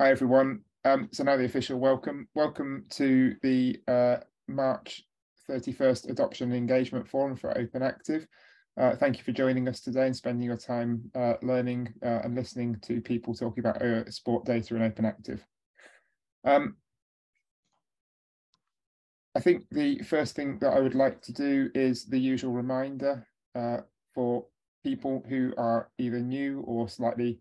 Hi everyone. Um, so now the official welcome. Welcome to the uh, March 31st Adoption and Engagement Forum for Open Active. Uh, thank you for joining us today and spending your time uh, learning uh, and listening to people talking about uh, sport data and Open Active. Um, I think the first thing that I would like to do is the usual reminder uh, for people who are either new or slightly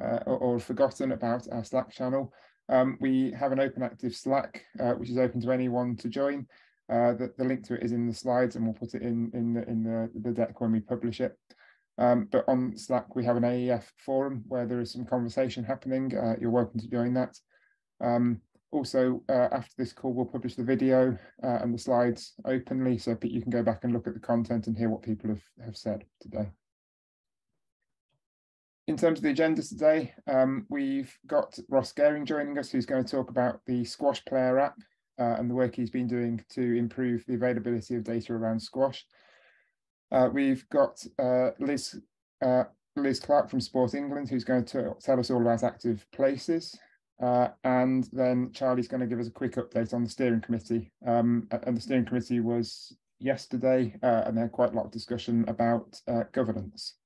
uh, or, or, forgotten about our Slack channel. Um, we have an open active Slack, uh, which is open to anyone to join. Uh, the, the, link to it is in the slides and we'll put it in, in, the, in the, the deck when we publish it. Um, but on Slack, we have an AEF forum where there is some conversation happening. Uh, you're welcome to join that. Um, also, uh, after this call, we'll publish the video uh, and the slides openly so you can go back and look at the content and hear what people have, have said today. In terms of the agenda today, um, we've got Ross Gehring joining us, who's going to talk about the Squash Player app uh, and the work he's been doing to improve the availability of data around squash. Uh, we've got uh, Liz, uh, Liz Clark from Sport England, who's going to tell us all about active places. Uh, and then Charlie's going to give us a quick update on the steering committee. Um, and the steering committee was yesterday, uh, and they had quite a lot of discussion about governance.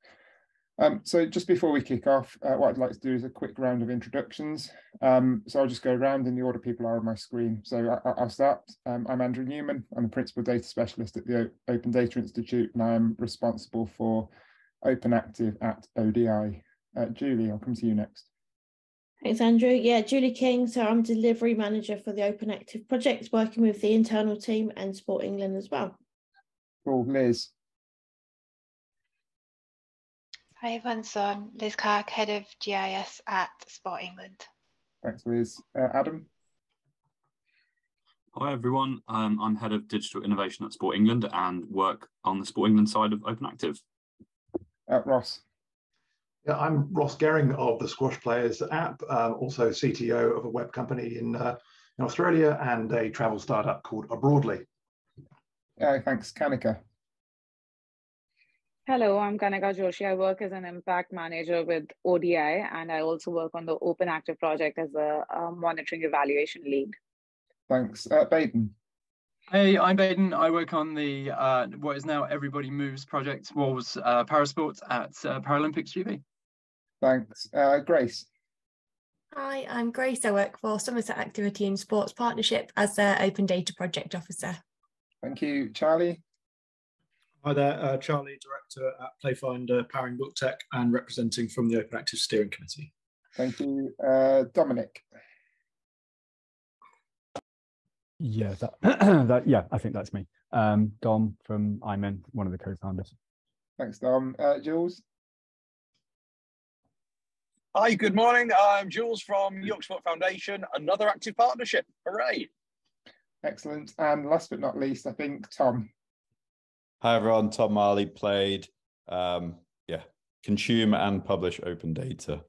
Um, so just before we kick off, uh, what I'd like to do is a quick round of introductions. Um, so I'll just go around in the order people are on my screen. So I, will start. Um, I'm Andrew Newman. I'm the Principal Data Specialist at the Open Data Institute, and I am responsible for Open Active at ODI. Uh, Julie, I'll come to you next. Thanks, Andrew. Yeah, Julie King. So I'm Delivery Manager for the Open Active project, working with the internal team and Sport England as well. Cool, Liz. Hi everyone, Liz Clark, Head of GIS at Sport England. Thanks Liz. Uh, Adam? Hi everyone, um, I'm Head of Digital Innovation at Sport England and work on the Sport England side of Open Active. Uh, Ross? Yeah, I'm Ross Gehring of the Squash Players app, um, also CTO of a web company in, uh, in Australia and a travel startup called Abroadly. Uh, thanks, Kanika. Hello, I'm Kanika Joshi. I work as an impact manager with ODI, and I also work on the Open Active project as a, a monitoring evaluation lead. Thanks. Uh, Baden. Hey, I'm Baden. I work on the uh, what is now Everybody Moves project, was uh, Parasport at uh, Paralympics GB. Thanks. Uh, Grace. Hi, I'm Grace. I work for Somerset Activity and Sports Partnership as their Open Data Project Officer. Thank you. Charlie. Hi there, uh, Charlie, Director at Playfinder, powering book tech and representing from the Open Active Steering Committee. Thank you. Uh, Dominic. Yeah, that, that, yeah, I think that's me. Um, Dom from imin, one of the co-founders. Thanks, Dom. Uh, Jules? Hi, good morning. I'm Jules from York Sport Foundation, another active partnership. Hooray! Excellent. And last but not least, I think Tom. Hi everyone, Tom Marley played, um, yeah, consume and publish open data.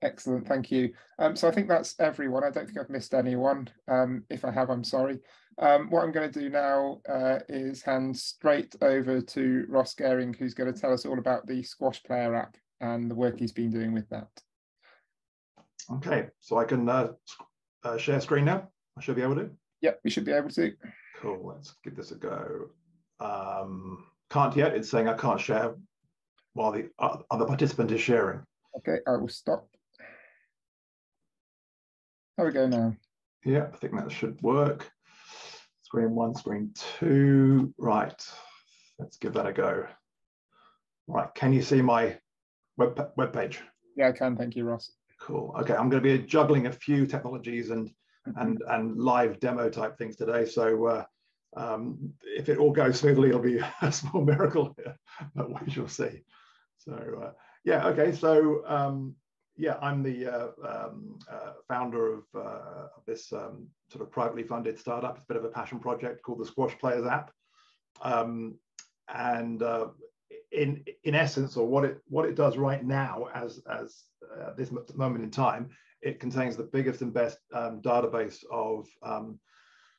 Excellent, thank you. Um, so I think that's everyone. I don't think I've missed anyone. Um, if I have, I'm sorry. Um, what I'm going to do now uh, is hand straight over to Ross Gehring, who's going to tell us all about the Squash Player app and the work he's been doing with that. Okay, so I can uh, uh, share screen now. I should be able to. Yep, we should be able to. Cool, let's give this a go. Um, can't yet. It's saying I can't share while the other participant is sharing. Okay, I will stop. There we go now. Yeah, I think that should work. Screen one, screen two. Right, let's give that a go. Right, can you see my web, web page? Yeah, I can. Thank you, Ross. Cool. Okay, I'm going to be juggling a few technologies and and and live demo type things today. So uh, um, if it all goes smoothly, it'll be a small miracle, but we shall see. So uh, yeah, okay. So um, yeah, I'm the uh, um, uh, founder of, uh, of this um, sort of privately funded startup. It's a bit of a passion project called the Squash Players app, um, and uh, in in essence, or what it what it does right now, as as uh, this moment in time, it contains the biggest and best um, database of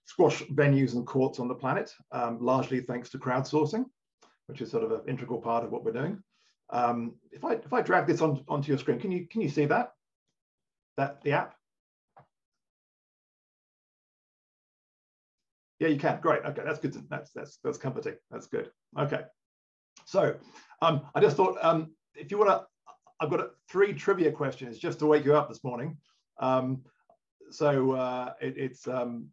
squash venues and courts on the planet, um, largely thanks to crowdsourcing, which is sort of an integral part of what we're doing. Um, if I if I drag this on, onto your screen, can you can you see that? that the app? Yeah, you can. Great. Okay, that's good. To, that's that's that's comforting. That's good. Okay. So um, I just thought um, if you want to, I've got three trivia questions just to wake you up this morning. Um, so uh, it, it's um,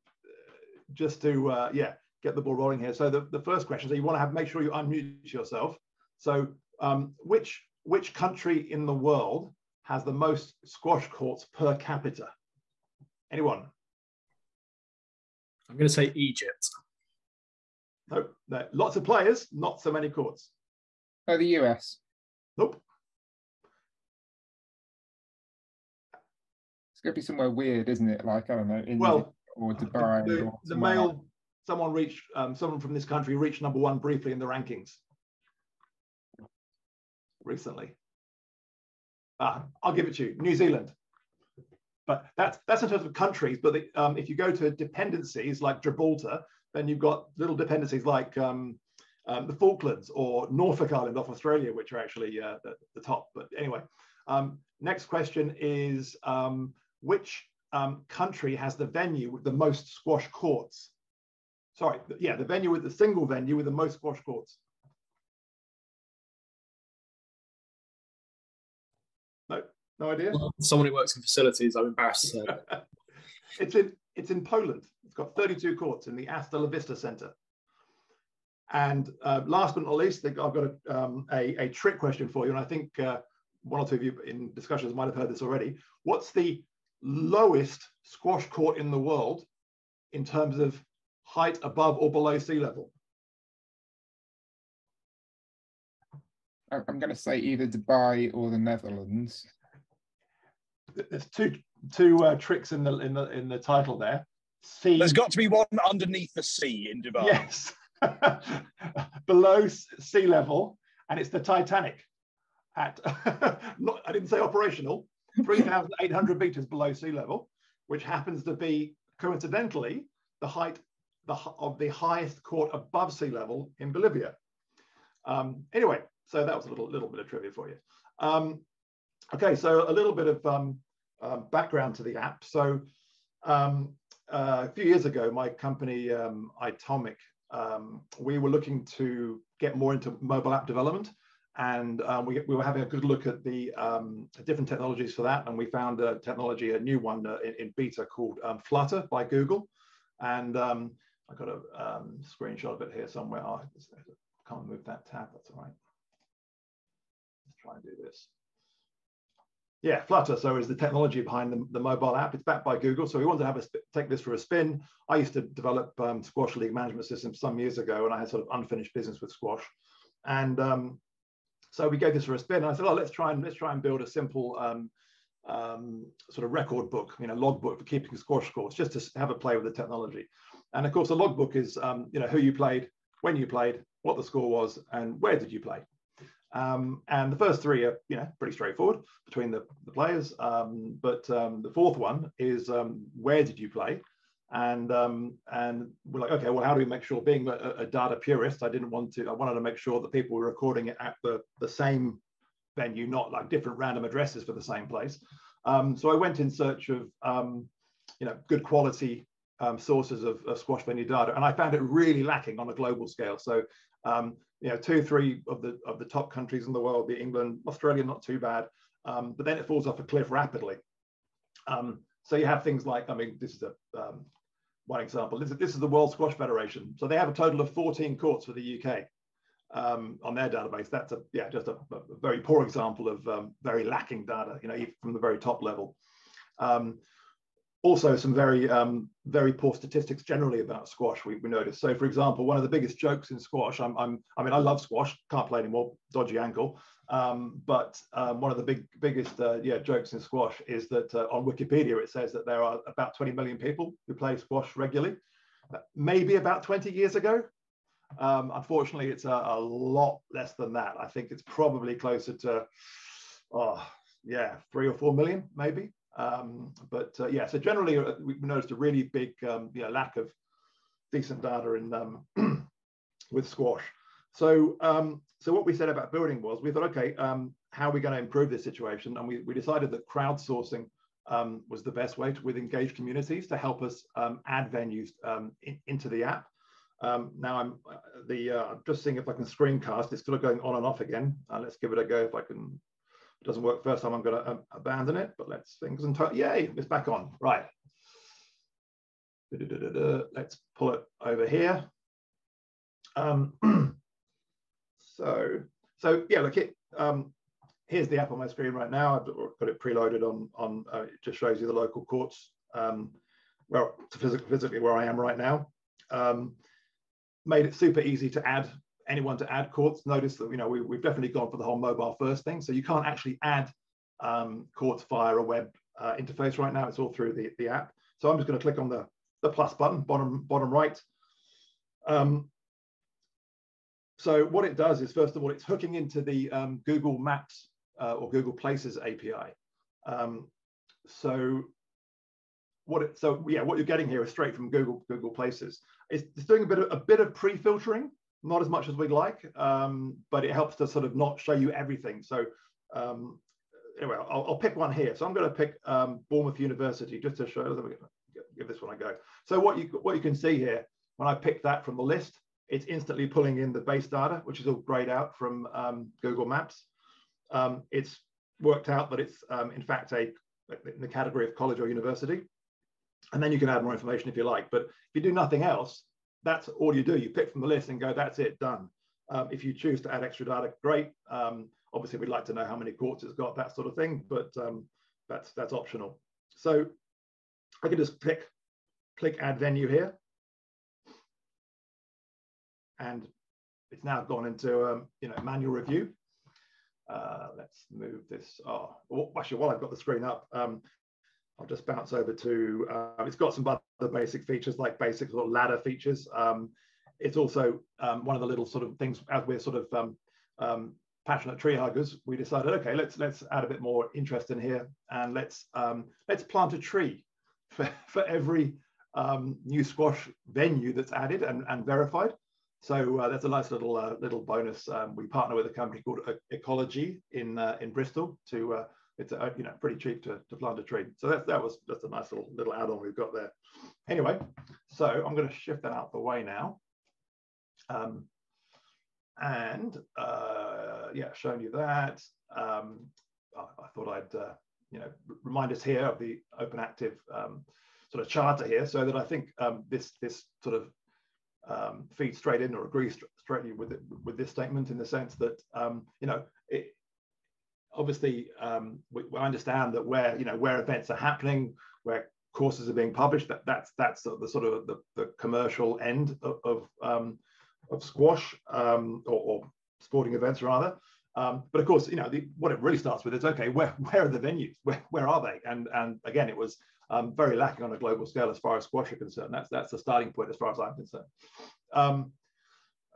just to uh, yeah get the ball rolling here. So the, the first question, so you want to have make sure you unmute yourself. So um, which which country in the world has the most squash courts per capita? Anyone? I'm going to say Egypt. No, no, lots of players, not so many courts. Oh, the US. Nope. It's going to be somewhere weird, isn't it? Like, I don't know, India well, or. The, or the male, someone reached, um, someone from this country reached number one briefly in the rankings recently. Ah, I'll give it to you, New Zealand. But that's that's in terms of countries. But the, um, if you go to dependencies like Gibraltar, then you've got little dependencies like um, um, the Falklands or Norfolk Island off Australia, which are actually uh, the, the, top. But anyway, um, next question is um, which um, country has the venue with the most squash courts? Sorry, yeah, the venue with the single venue with the most squash courts. No, no idea. Someone who works in facilities, I'm embarrassed to say. it's in it's in Poland. It's got 32 courts in the Hasta La Vista Center. And uh, last but not least, I've got a, um, a, a, trick question for you, and I think uh, one or two of you in discussions might have heard this already. What's the lowest squash court in the world in terms of height above or below sea level? I'm going to say either Dubai or the Netherlands. There's two two uh, tricks in the in the in the title there. Sea. There's got to be one underneath the sea in Dubai. Yes, below sea level, and it's the Titanic. At not, I didn't say operational. 3,800 meters below sea level, which happens to be coincidentally the height the, of the highest court above sea level in Bolivia. Um, anyway, so that was a little, little bit of trivia for you. Um, okay, so a little bit of um, uh, background to the app. So um, uh, a few years ago, my company, Itomic, um, we were looking to get more into mobile app development. And um, we, we were having a good look at the different technologies for that. And we found a technology, a new one uh, in, in, beta called Flutter by Google. And I got a screenshot of it here somewhere. Oh, I can't move that tab, that's all right Let's try and do this. Yeah, Flutter. So is the technology behind the, the, mobile app. It's backed by Google. So we wanted to have a take this for a spin. I used to develop um, Squash League management systems some years ago, and I had sort of unfinished business with Squash. And um, so we gave this for a spin. I said, oh, let's try and let's try and build a simple um, um, sort of record book, you know, logbook for keeping squash scores, just to have a play with the technology. And of course, the logbook is, um, you know, who you played, when you played, what the score was, and where did you play. Um, and the first three are, you know, pretty straightforward between the, the players. Um, but um, the fourth one is um, where did you play? And um, and we're like, okay, well, how do we make sure? Being a, a, data purist, I didn't want to. I wanted to make sure that people were recording it at the the same venue, not like different random addresses for the same place. Um, so I went in search of, you know, good quality um, sources of, of, squash venue data, and I found it really lacking on a global scale. So um, you know, two, three of the of the top countries in the world, be England, Australia, not too bad, um, but then it falls off a cliff rapidly. Um, so you have things like, I mean, this is a um, one example. This is, this is the World Squash Federation. So they have a total of 14 courts for the UK um, on their database. That's a yeah, just a, a very poor example of um, very lacking data. You know, from the very top level. Um, also some very um, very poor statistics generally about squash we, we noticed so for example one of the biggest jokes in squash I'm, I'm i mean i love squash can't play anymore dodgy ankle um, but um, one of the big biggest uh, yeah jokes in squash is that uh, on wikipedia it says that there are about 20 million people who play squash regularly. Maybe about 20 years ago. Um, unfortunately it's a, a, lot less than that. I think it's probably closer to oh yeah three or four million maybe. Um, but uh, yeah, so generally uh, we noticed a really big um, you know, lack of decent data in um, with squash. So um, so what we said about building was we thought, okay, um, how are we going to improve this situation? And we, we decided that crowdsourcing um, was the best way to, with engaged communities to help us um, add venues um, in, into the app. Um, now I'm uh, the uh, just seeing if I can screencast. It's still going on and off again. Uh, let's give it a go. If I can, if it doesn't work first time, I'm going to abandon it. But let's things and yay, it's back on. Right. Da -da -da let's pull it over here. Um, so so yeah, look it. Um, here's the app on my screen right now. I've got it preloaded on on. Uh, it just shows you the local courts. Um, well, physically, physically where I am right now. Um, made it super easy to add anyone to add courts. Notice that you know we, have definitely gone for the whole mobile first thing. So you can't actually add um, courts via a web uh, interface right now. It's all through the, the app. So I'm just going to click on the the plus button bottom bottom right. Um, so what it does is first of all it's hooking into the um, Google Maps uh, or Google Places API. Um, so what it, so yeah, what you're getting here is straight from Google Google Places. It's, it's doing a bit of a bit of pre-filtering, not as much as we'd like, um, but it helps to sort of not show you everything. So um, anyway, I'll, I'll, pick one here. So I'm going to pick um, Bournemouth University just to show. Let me give this one a go. So what you what you can see here when I pick that from the list, it's instantly pulling in the base data, which is all grayed out from um, Google Maps um, it's worked out that it's um, in fact a in the category of college or university. And then you can add more information if you like. But if you do nothing else, that's all you do. You pick from the list and go, that's it, done. Um, if you choose to add extra data, great. Um, obviously, we'd like to know how many courts it's got, that sort of thing, but um, that's that's optional. So I can just click click add venue here. And it's now gone into um, you know manual review. Uh, let's move this. Oh, actually, while I've got the screen up, um, I'll just bounce over to. Uh, it's got some other basic features like basic sort of ladder features. Um, it's also um, one of the little sort of things as we're sort of um, um, passionate tree huggers. We decided, okay, let's let's add a bit more interest in here, and let's let's plant a tree for for every new squash venue that's added and, and verified. So uh, that's a nice little uh, little bonus. Um, we partner with a company called Ecologi in uh, in Bristol to uh, it's a, you know pretty cheap to, to plant a tree. So that that was that's a nice little little add-on we've got there. Anyway, so I'm going to shift that out the way now. Um, and uh, yeah, showing you that. Um, I, I, thought I'd uh, you know remind us here of the open active um, sort of charter here, so that I think um, this this sort of um, feed straight in or agree st straightly with it, with this statement in the sense that um, you know it, obviously um, we, we, understand that where you know where events are happening, where courses are being published, that that's that's the, the sort of the, the, commercial end of of, um, of squash um, or, or, sporting events rather. Um, but of course, you know the, what it really starts with is okay, where where are the venues? Where where are they? And and again, it was um, very lacking on a global scale as far as squash are concerned. That's that's the starting point as far as I'm concerned. Um,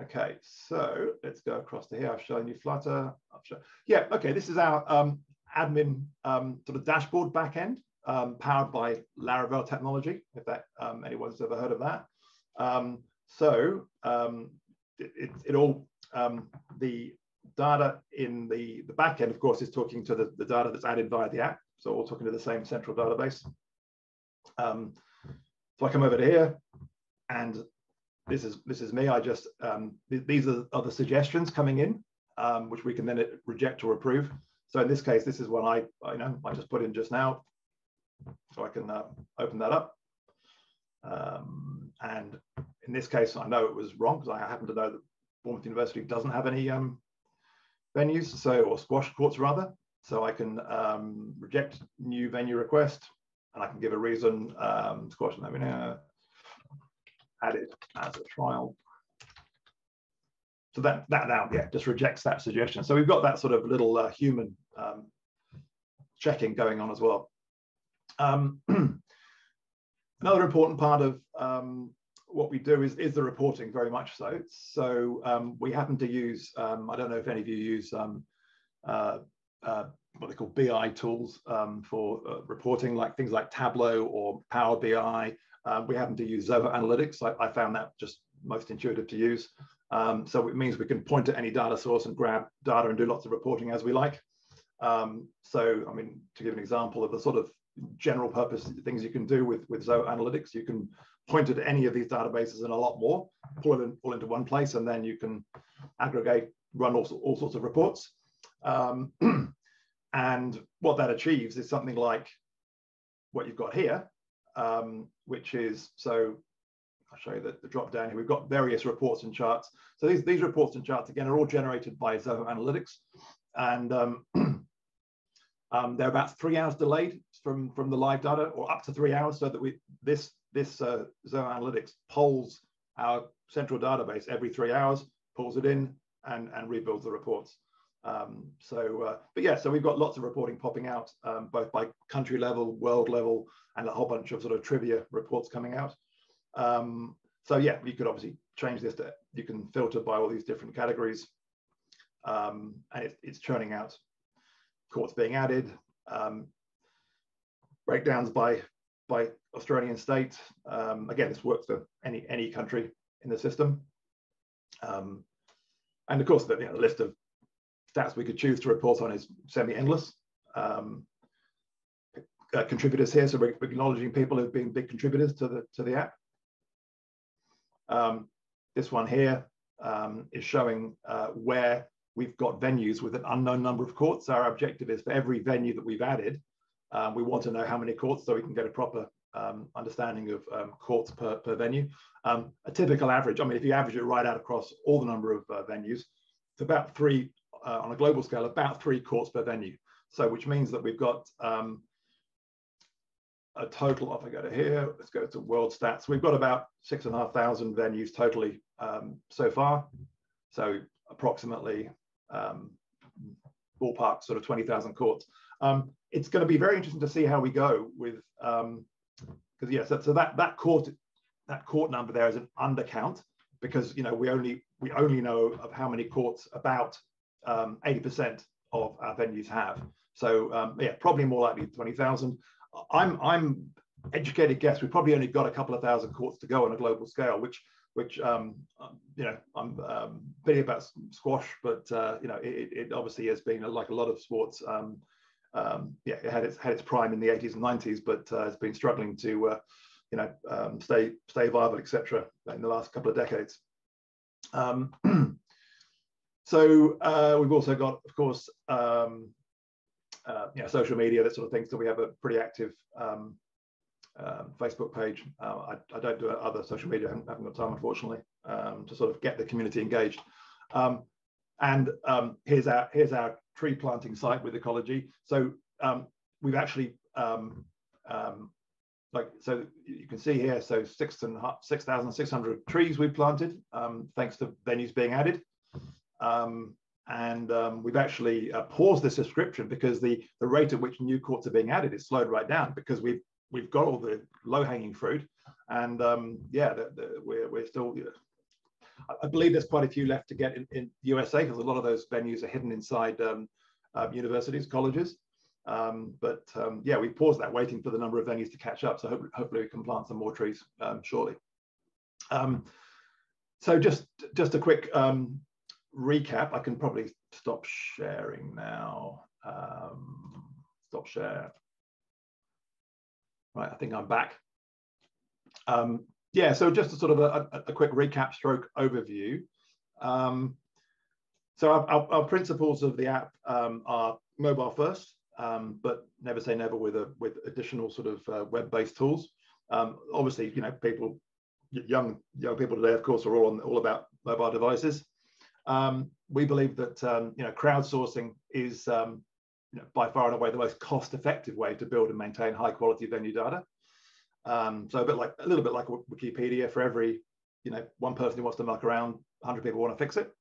okay, so let's go across to here. I've shown you Flutter. Yeah, okay, this is our um, admin um, sort of dashboard backend um, powered by Laravel technology, if that um, anyone's ever heard of that. so it, it, it, all, the data in the, the backend, of course, is talking to the, the data that's added via the app. So we're talking to the same central database. Um, so I come over to here and this is this is me. I just um, th these are, are the suggestions coming in, um, which we can then reject or approve. So in this case, this is one I, I know I just put in just now, so I can uh, open that up. Um, and in this case, I know it was wrong because I happen to know that Bournemouth University doesn't have any um, venues, so or squash courts rather. So I can um, reject new venue request, and I can give a reason, um, to question. let me know, add it as a trial. So that, that now, yeah, just rejects that suggestion. So we've got that sort of little uh, human um, checking going on as well. Um, another important part of um, what we do is, is the reporting very much so. So um, we happen to use, um, I don't know if any of you use um, uh, uh, what they call BI tools um, for uh, reporting, like things like Tableau or Power BI. Um, we happen to use Zoho Analytics. I, I, found that just most intuitive to use. Um, so it means we can point to any data source and grab data and do lots of reporting as we like. Um, so, I mean, to give an example of the sort of general purpose things you can do with, with Zoho Analytics, you can point at any of these databases and a lot more, pull it in, pull into one place, and then you can aggregate, run all, all sorts of reports. And what that achieves is something like what you've got here, um, which is, so I'll show you the, the drop down here. We've got various reports and charts. So these, these reports and charts, again, are all generated by Zoho Analytics. And um, um, they're about three hours delayed from, from the live data or up to three hours so that we this, this uh, Zoho Analytics polls our central database every three hours, pulls it in and, and rebuilds the reports. Um, so, uh, but yeah, so we've got lots of reporting popping out, um, both by country level, world level, and a whole bunch of sort of trivia reports coming out. Um, so yeah, you could obviously change this to, you can filter by all these different categories. Um, and it, it's churning out courts being added, um, breakdowns by, by Australian state. Um, again, this works for any, any country in the system. And of course, the, you know, the list of stats we could choose to report on is semi-endless. Um, uh, contributors here, so we're acknowledging people who've been big contributors to the to the app. Um, this one here um, is showing uh, where we've got venues with an unknown number of courts. Our objective is for every venue that we've added, um, we want to know how many courts so we can get a proper um, understanding of um, courts per, per venue. A typical average, I mean, if you average it right out across all the number of uh, venues, it's about three, uh, on a global scale, about three courts per venue. So which means that we've got um, a total, if I go to here, let's go to world stats. We've got about six and a half thousand venues totally um, so far. So approximately um, ballpark sort of 20,000 courts. Um, it's going to be very interesting to see how we go with, because um, yes, so, so that, that court, that court number there is an undercount because, you know, we only, we only know of how many courts about 80% um, of our venues have. So um, yeah, probably more likely 20,000. I'm I'm educated guess. We've probably only got a couple of thousand courts to go on a global scale, which which um, um you know I'm um, pity about squash, but uh, you know it, it obviously has been like a lot of sports. Um, um, yeah, it had its had its prime in the 80s and 90s, but uh, it's been struggling to uh, you know um, stay stay viable, etc. In the last couple of decades. Um, so uh, we've also got, of course, um, uh, social media, that sort of thing. So we have a pretty active um, uh, Facebook page. Uh, I, I, don't do other social media. I haven't, haven't got time, unfortunately, um, to sort of get the community engaged. Um, and um, here's our here's our tree planting site with Ecologi. So um, we've actually um, like so you can see here. So six and six thousand six hundred trees we've planted thanks to venues being added. Um, and um, we've actually uh, paused the subscription because the, the rate at which new courts are being added is slowed right down because we've we've got all the low hanging fruit, and um, yeah, the, the, we're we're still. You know, I believe there's quite a few left to get in, in USA because a lot of those venues are hidden inside um, uh, universities, colleges. Um, but um, yeah, we paused that, waiting for the number of venues to catch up. So hopefully, hopefully we can plant some more trees um, shortly. So just just a quick recap, I can probably stop sharing now. Um, stop share. Right, I think I'm back. Um, yeah, so just a sort of a, a, quick recap stroke overview. Um, so our, our, our, principles of the app um, are mobile first, um, but never say never with a with additional sort of uh, web-based tools. Um, obviously, you know, people, young young people today, of course, are all on all about mobile devices. Um, we believe that um, you know crowdsourcing is um, you know, by far and away the most cost-effective way to build and maintain high-quality venue data. Um, so a bit like a little bit like Wikipedia. For every you know one person who wants to muck around, 100 people want to fix it.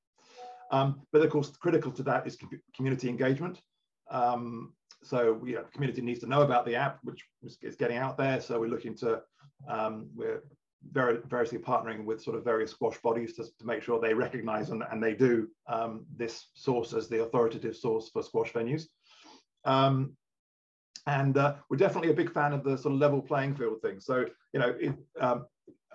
Um, but of course, critical to that is community engagement. Um, so you know, community needs to know about the app, which is getting out there. So we're looking to we're very variously partnering with sort of various squash bodies to, to make sure they recognize and, and they do um, this source as the authoritative source for squash venues. Um, and uh, we're definitely a big fan of the sort of level playing field thing. So, you know, it, um,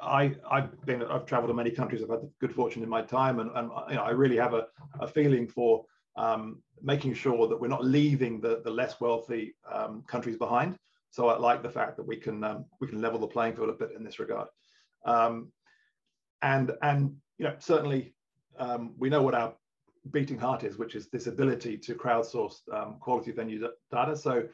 I, I've been, I've traveled to many countries. I've had the good fortune in my time, and, and you know, I really have a, a feeling for um, making sure that we're not leaving the, the less wealthy um, countries behind. So I like the fact that we can um, we can level the playing field a bit in this regard. Um, and and you know certainly um, we know what our beating heart is, which is this ability to crowdsource um, quality venue data. So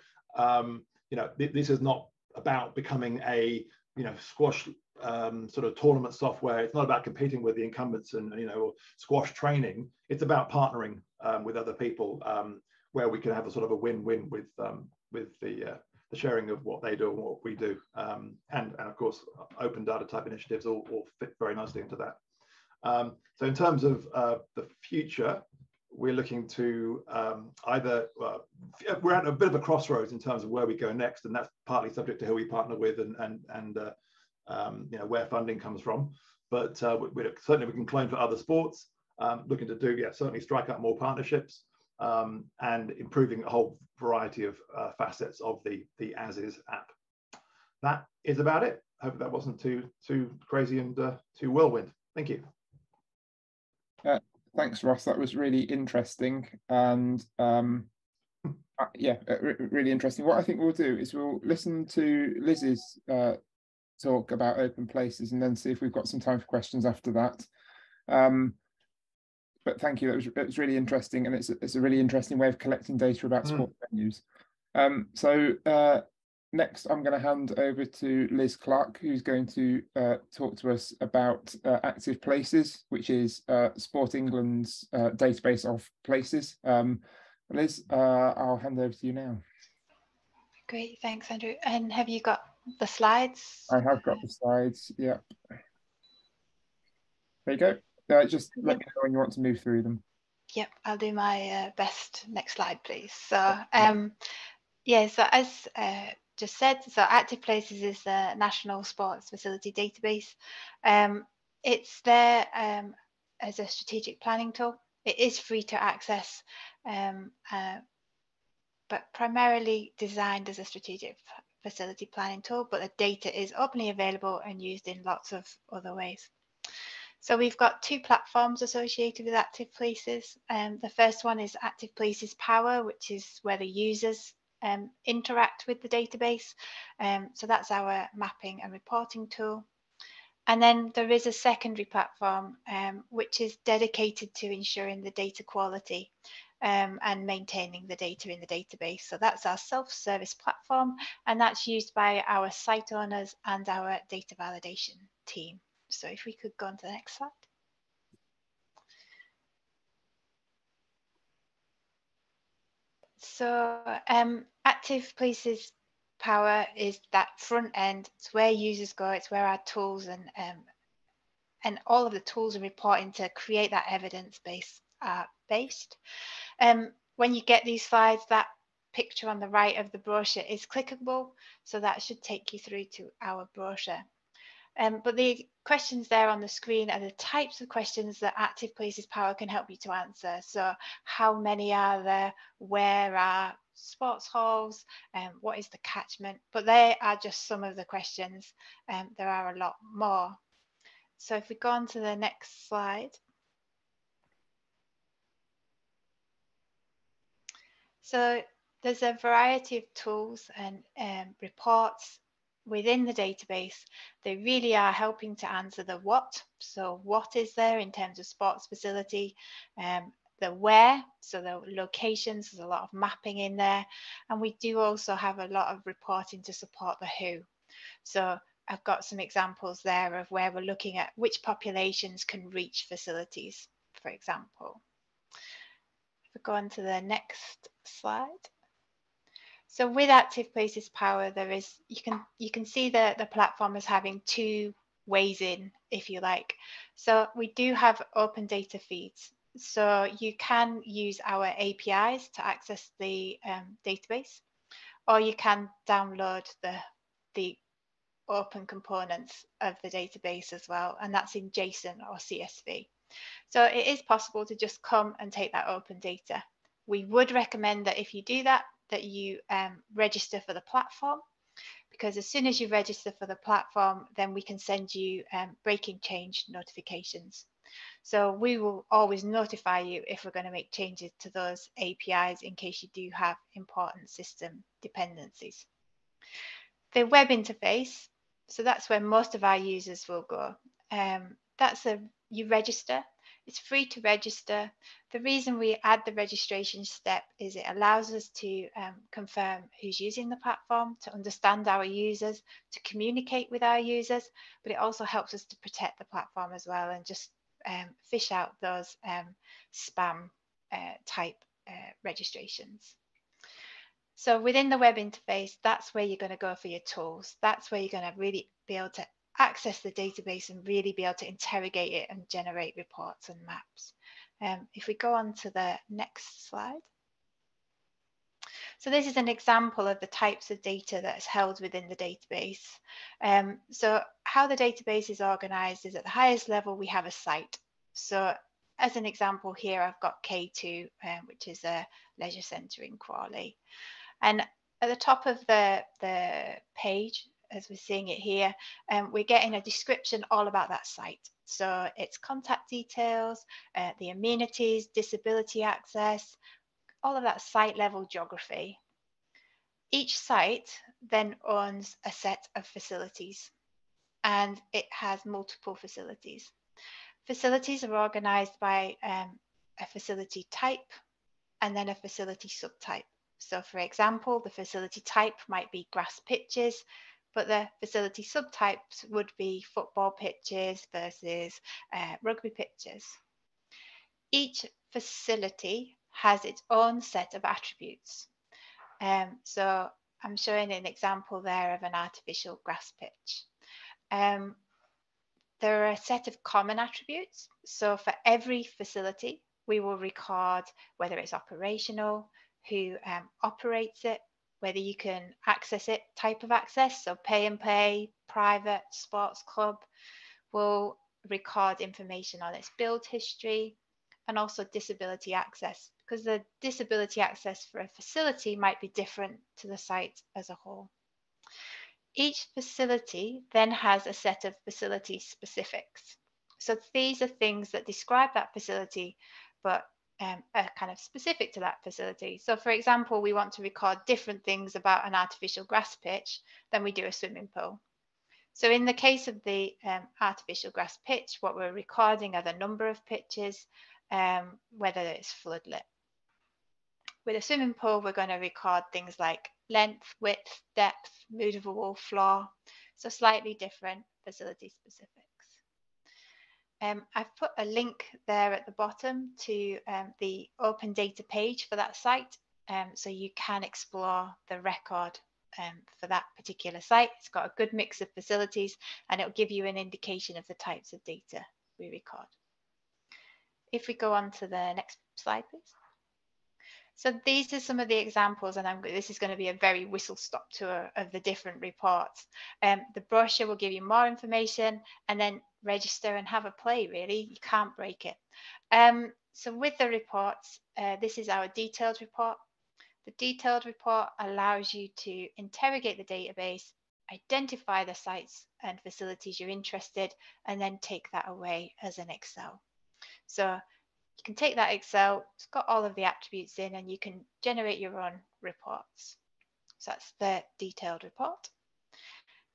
you know th this is not about becoming a you know squash um, sort of tournament software. It's not about competing with the incumbents and you know squash training. It's about partnering um, with other people um, where we can have a sort of a win-win with um, with the uh, the sharing of what they do and what we do, um, and and of course open data type initiatives all, all fit very nicely into that. Um, so in terms of uh, the future, we're looking to either uh, we're at a bit of a crossroads in terms of where we go next, and that's partly subject to who we partner with and and and uh, um, you know, where funding comes from. But uh, we, we, certainly we can claim for other sports, um, looking to do, yeah, certainly strike up more partnerships um, and improving a whole variety of uh, facets of the, the As Is app. That is about it. Hope that wasn't too too crazy and uh, too whirlwind. Thank you. Uh, thanks, Ross. That was really interesting and um, uh, yeah, uh, really interesting. What I think we'll do is we'll listen to Liz's uh, talk about open places and then see if we've got some time for questions after that. Um, but thank you, that was, that was really interesting and it's, it's a really interesting way of collecting data about mm. venues. Um, so uh, next I'm going to hand over to Liz Clark, who's going to uh, talk to us about uh, Active Places, which is uh, Sport England's uh, database of places. Um, Liz, uh, I'll hand over to you now. Great, thanks, Andrew. And have you got the slides? I have got the slides, yeah. There you go. Uh, just let me know when you want to move through them. Yep, I'll do my uh, best. Next slide, please. So, um, yeah, so as uh, just said, so Active Places is the National Sports Facility Database. Um, it's there um, as a strategic planning tool. It is free to access, um, uh, but primarily designed as a strategic facility planning tool, but the data is openly available and used in lots of other ways. So we've got two platforms associated with Active Places. Um, the first one is Active Places Power, which is where the users um, interact with the database. Um, so that's our mapping and reporting tool. And then there is a secondary platform, um, which is dedicated to ensuring the data quality um, and maintaining the data in the database. So that's our self-service platform, and that's used by our site owners and our data validation team. So if we could go on to the next slide. So um, Active Places Power is that front end. It's where users go. It's where our tools and um, and all of the tools and reporting to create that evidence base are based. Um, when you get these slides, that picture on the right of the brochure is clickable, so that should take you through to our brochure. Um, but the questions there on the screen are the types of questions that Active Places Power can help you to answer. So how many are there? Where are sports halls? Um, what is the catchment? But they are just some of the questions. Um, there are a lot more. So if we go on to the next slide. So there's a variety of tools and um, reports within the database. They really are helping to answer the what. So what is there in terms of sports facility, um, the where, so the locations, there's a lot of mapping in there. And we do also have a lot of reporting to support the who. So I've got some examples there of where we're looking at which populations can reach facilities, for example. If we go on to the next slide. So with Active Places Power, there is you can you can see that the platform is having two ways in, if you like. So we do have open data feeds. So you can use our APIs to access the um, database, or you can download the the open components of the database as well, and that's in JSON or CSV. So it is possible to just come and take that open data. We would recommend that if you do that, that you um, register for the platform because as soon as you register for the platform, then we can send you um, breaking change notifications. So we will always notify you if we're going to make changes to those APIs in case you do have important system dependencies. The web interface, so that's where most of our users will go. Um, that's a you register. It's free to register. The reason we add the registration step is it allows us to um, confirm who's using the platform, to understand our users, to communicate with our users, but it also helps us to protect the platform as well and just um, fish out those um, spam uh, type uh, registrations. So within the web interface, that's where you're going to go for your tools. That's where you're going to really be able to access the database and really be able to interrogate it and generate reports and maps. Um, if we go on to the next slide. So this is an example of the types of data that is held within the database. Um, so how the database is organized is at the highest level, we have a site. So as an example here, I've got K2, um, which is a leisure centre in Crawley. And at the top of the, the page, as we're seeing it here, um, we're getting a description all about that site. So its contact details, uh, the amenities, disability access, all of that site level geography. Each site then owns a set of facilities and it has multiple facilities. Facilities are organized by um, a facility type and then a facility subtype. So for example, the facility type might be grass pitches, but the facility subtypes would be football pitches versus uh, rugby pitches. Each facility has its own set of attributes. Um, so I'm showing an example there of an artificial grass pitch. Um, there are a set of common attributes. So for every facility, we will record whether it's operational, who um, operates it, whether you can access it, type of access, so pay and play, private, sports club, will record information on its build history and also disability access because the disability access for a facility might be different to the site as a whole. Each facility then has a set of facility specifics. So these are things that describe that facility, but um, are kind of specific to that facility. So for example, we want to record different things about an artificial grass pitch than we do a swimming pool. So in the case of the um, artificial grass pitch, what we're recording are the number of pitches, um, whether it's floodlit. With a swimming pool, we're going to record things like length, width, depth, movable wall floor, so slightly different facility specifics. Um, I've put a link there at the bottom to um, the open data page for that site, um, so you can explore the record um, for that particular site. It's got a good mix of facilities and it'll give you an indication of the types of data we record. If we go on to the next slide, please. So these are some of the examples, and I'm, this is going to be a very whistle-stop tour of the different reports. Um, the brochure will give you more information, and then register and have a play, really. You can't break it. Um, so with the reports, uh, this is our detailed report. The detailed report allows you to interrogate the database, identify the sites and facilities you're interested, and then take that away as an Excel. So you can take that Excel, it's got all of the attributes in and you can generate your own reports. So that's the detailed report.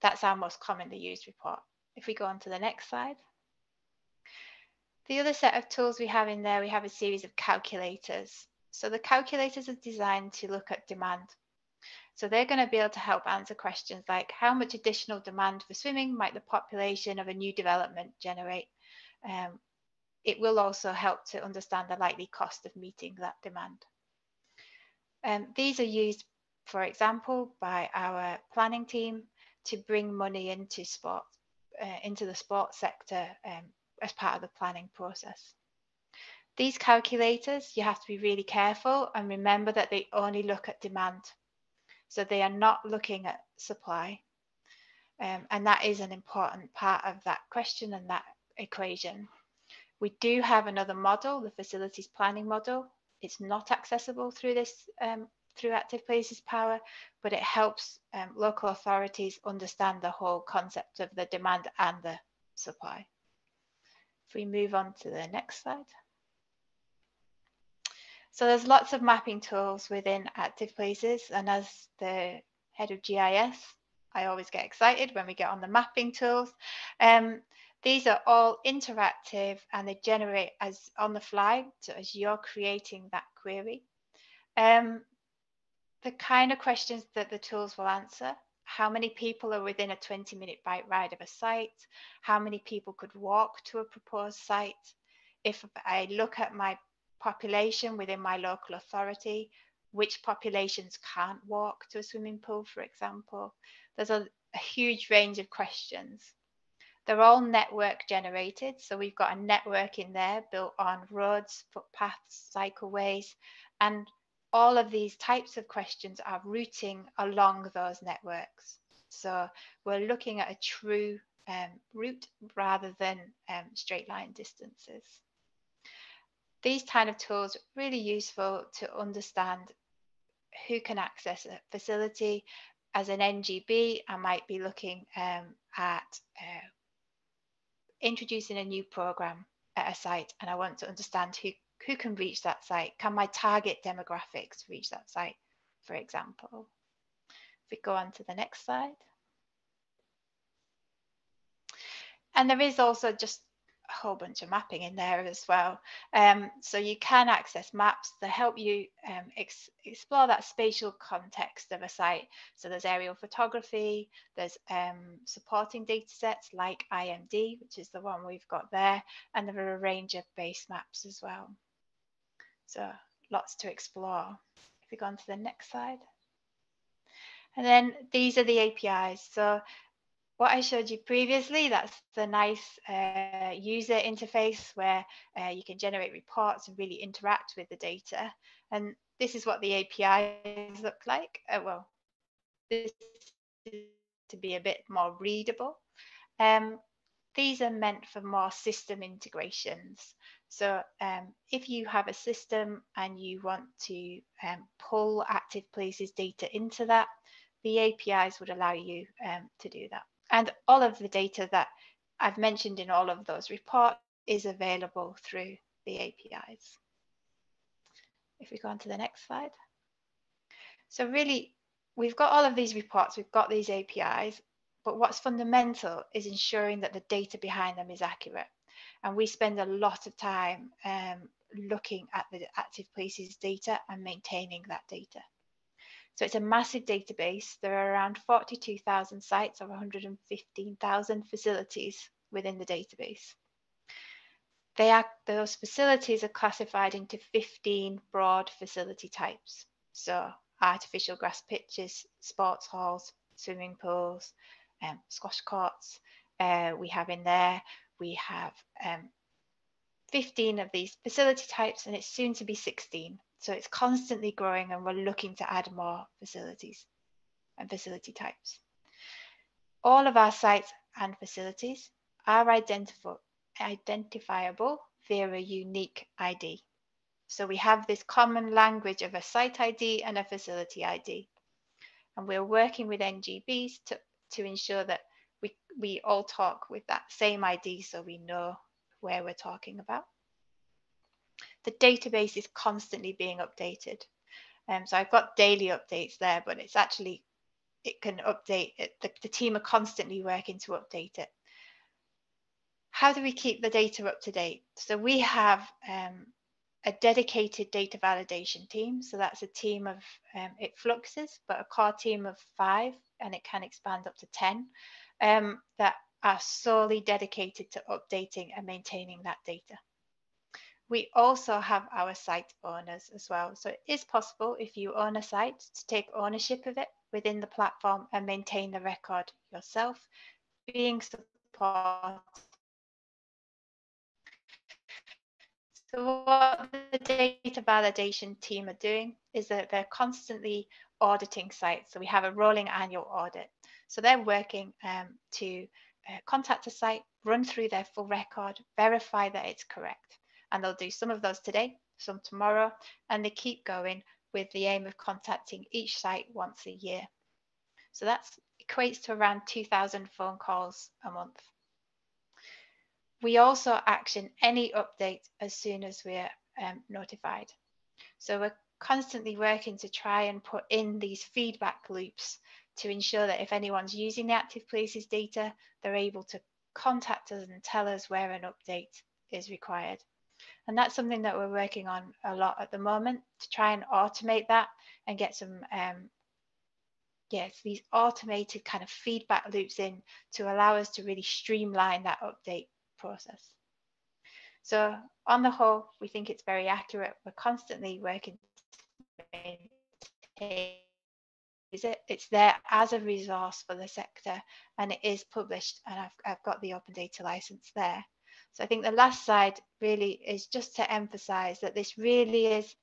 That's our most commonly used report. If we go on to the next slide. The other set of tools we have in there, we have a series of calculators. So the calculators are designed to look at demand. So they're going to be able to help answer questions like how much additional demand for swimming might the population of a new development generate? Um, it will also help to understand the likely cost of meeting that demand. Um, these are used, for example, by our planning team to bring money into sport, uh, into the sports sector um, as part of the planning process. These calculators, you have to be really careful and remember that they only look at demand. So they are not looking at supply. Um, and that is an important part of that question and that equation. We do have another model, the facilities planning model. It's not accessible through this um, through Active Places Power, but it helps um, local authorities understand the whole concept of the demand and the supply. If we move on to the next slide. So there's lots of mapping tools within Active Places. And as the head of GIS, I always get excited when we get on the mapping tools. Um, these are all interactive and they generate as on the fly, so as you're creating that query. Um, the kind of questions that the tools will answer, how many people are within a 20 minute bike ride of a site, how many people could walk to a proposed site. If I look at my population within my local authority, which populations can't walk to a swimming pool, for example. There's a, a huge range of questions. They're all network generated. So we've got a network in there built on roads, footpaths, cycleways, and all of these types of questions are routing along those networks. So we're looking at a true um, route rather than um, straight line distances these kind of tools really useful to understand who can access a facility. As an NGB, I might be looking um, at uh, introducing a new program at a site and I want to understand who, who can reach that site. Can my target demographics reach that site, for example? If we go on to the next slide. And there is also just a whole bunch of mapping in there as well. Um, so you can access maps that help you um, ex explore that spatial context of a site. So there's aerial photography, there's um, supporting data sets like IMD, which is the one we've got there, and there are a range of base maps as well. So lots to explore. If we go on to the next slide. And then these are the APIs. So what I showed you previously, that's the nice uh, user interface where uh, you can generate reports and really interact with the data. And this is what the APIs look like. Uh, well, this to be a bit more readable. Um, these are meant for more system integrations. So um, if you have a system and you want to um, pull active places data into that, the APIs would allow you um, to do that. And all of the data that I've mentioned in all of those reports is available through the APIs. If we go on to the next slide. So really, we've got all of these reports, we've got these APIs, but what's fundamental is ensuring that the data behind them is accurate. And we spend a lot of time um, looking at the active places data and maintaining that data. So it's a massive database. There are around 42,000 sites or 115,000 facilities within the database. They are, those facilities are classified into 15 broad facility types. So artificial grass pitches, sports halls, swimming pools, um, squash courts. Uh, we have in there, we have um, 15 of these facility types and it's soon to be 16. So it's constantly growing and we're looking to add more facilities and facility types. All of our sites and facilities are identifiable via a unique ID. So we have this common language of a site ID and a facility ID. And we're working with NGBs to, to ensure that we, we all talk with that same ID so we know where we're talking about the database is constantly being updated. Um, so I've got daily updates there, but it's actually, it can update it. The, the team are constantly working to update it. How do we keep the data up to date? So we have um, a dedicated data validation team. So that's a team of, um, it fluxes, but a core team of five, and it can expand up to 10 um, that are solely dedicated to updating and maintaining that data. We also have our site owners as well. So it is possible if you own a site to take ownership of it within the platform and maintain the record yourself, being supported. So what the data validation team are doing is that they're constantly auditing sites. So we have a rolling annual audit. So they're working um, to uh, contact a site, run through their full record, verify that it's correct and they'll do some of those today, some tomorrow, and they keep going with the aim of contacting each site once a year. So that equates to around 2,000 phone calls a month. we also action any update as soon as we're um, notified. So we're constantly working to try and put in these feedback loops to ensure that if anyone's using the active places data, they're able to contact us and tell us where an update is required. And that's something that we're working on a lot at the moment to try and automate that and get some, um, yes, these automated kind of feedback loops in to allow us to really streamline that update process. So on the whole, we think it's very accurate. We're constantly working. It's there as a resource for the sector and it is published and I've, I've got the open data license there. So I think the last slide really is just to emphasize that this really is,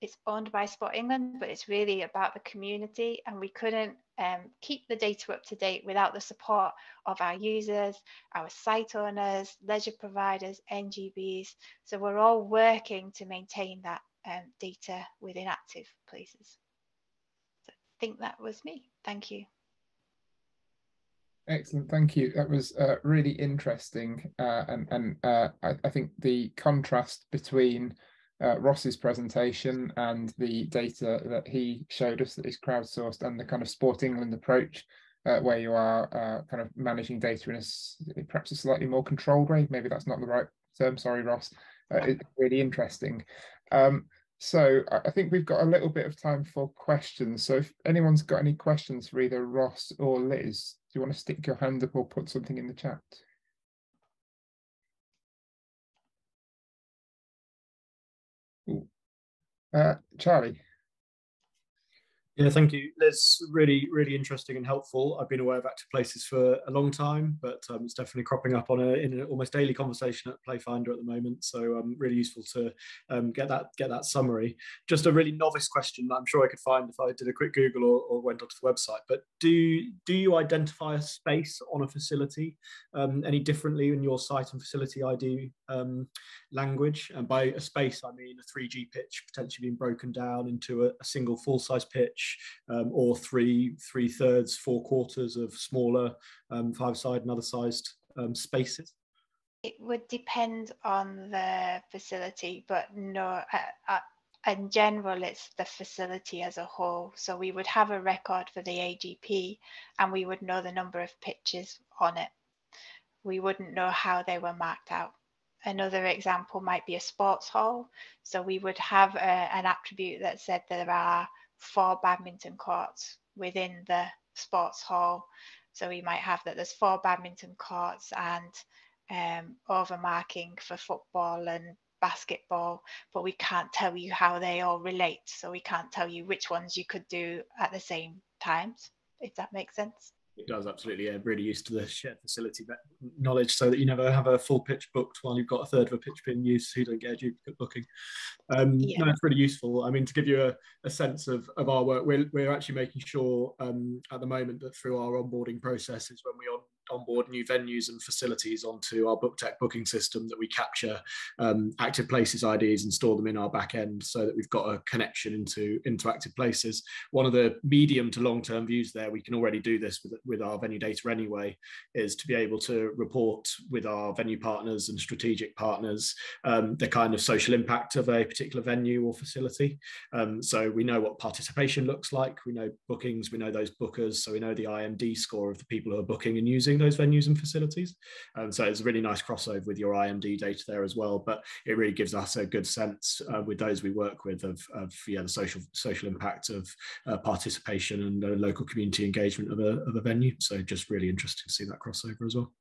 it's owned by Sport England, but it's really about the community and we couldn't um, keep the data up to date without the support of our users, our site owners, leisure providers, NGBs. So we're all working to maintain that um, data within active places I think that was me. Thank you. Excellent, thank you. That was uh, really interesting, uh, and and uh, I, I, think the contrast between uh, Ross's presentation and the data that he showed us that is crowdsourced, and the kind of Sport England approach, uh, where you are uh, kind of managing data in a perhaps a slightly more controlled way. Maybe that's not the right term. Sorry, Ross. it's really interesting. Um, so I think we've got a little bit of time for questions. So if anyone's got any questions for either Ross or Liz, do you want to stick your hand up or put something in the chat? Uh, Charlie. Yeah, thank you, That's Really, really interesting and helpful. I've been aware of active places for a long time, but um, it's definitely cropping up on a in an almost daily conversation at Playfinder at the moment. So um, really useful to um, get that get that summary. Just a really novice question that I'm sure I could find if I did a quick Google or, or went onto the website. But do do you identify a space on a facility um, any differently in your site and facility ID um, language? And by a space, I mean a 3G pitch potentially being broken down into a, a single full size pitch um, or three three thirds, four quarters of smaller um, five side and other sized um, spaces? It would depend on the facility, but no. Uh, uh, in general, it's the facility as a whole. So we would have a record for the AGP and we would know the number of pitches on it. We wouldn't know how they were marked out. Another example might be a sports hall. So we would have a, uh, an attribute that said there are four badminton courts within the sports hall. So we might have that there's four badminton courts and um, overmarking for football and basketball, but we can't tell you how they all relate. So we can't tell you which ones you could do at the same times, if that makes sense. It does absolutely. Yeah, really used to the shared facility knowledge, so that you never have a full pitch booked while you've got a third of a pitch being used, so you don't get a duplicate booking. Um, yeah. No, it's really useful. I mean, to give you a, a sense of, of our work, we're, we're actually making sure um, at the moment that through our onboarding processes, when we on, onboard new venues and facilities onto our Bookteq booking system that we capture um, active places IDs and store them in our back end so that we've got a connection into, into active places. One of the medium to long term views there, we can already do this with, with our venue data anyway, is to be able to report with our venue partners and strategic partners um, the kind of social impact of a particular venue or facility. Um, so we know what participation looks like, we know bookings, we know those bookers, so we know the IMD score of the people who are booking and using those venues and facilities. Um, so it's a really nice crossover with your IMD data there as well. But it really gives us a good sense uh, with those we work with of, of yeah the social social impact of uh, participation and uh, local community engagement of a, of a venue. So just really interesting to see that crossover as well.